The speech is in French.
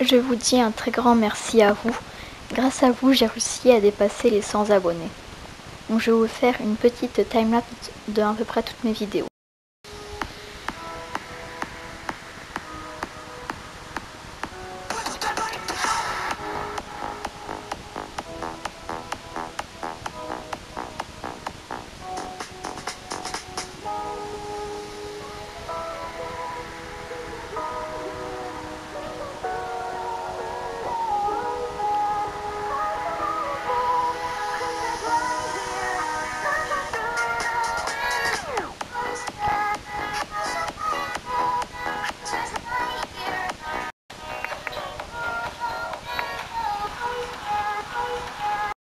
Je vous dis un très grand merci à vous. Grâce à vous, j'ai réussi à dépasser les 100 abonnés. Donc je vais vous faire une petite timelapse de à peu près toutes mes vidéos.